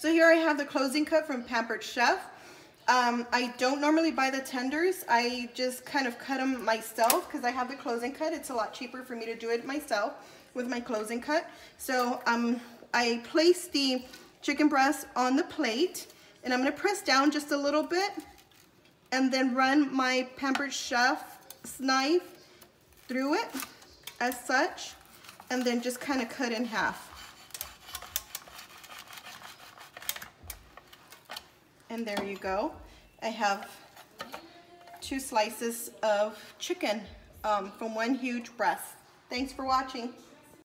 So here I have the Close and Cut from Pampered Chef. Um, I don't normally buy the tenders. I just kind of cut them myself because I have the Close and Cut. It's a lot cheaper for me to do it myself with my Close and Cut. So um, I place the chicken breast on the plate and I'm gonna press down just a little bit and then run my Pampered Chef knife through it as such and then just kind of cut in half. And there you go. I have two slices of chicken um, from one huge breast. Thanks for watching.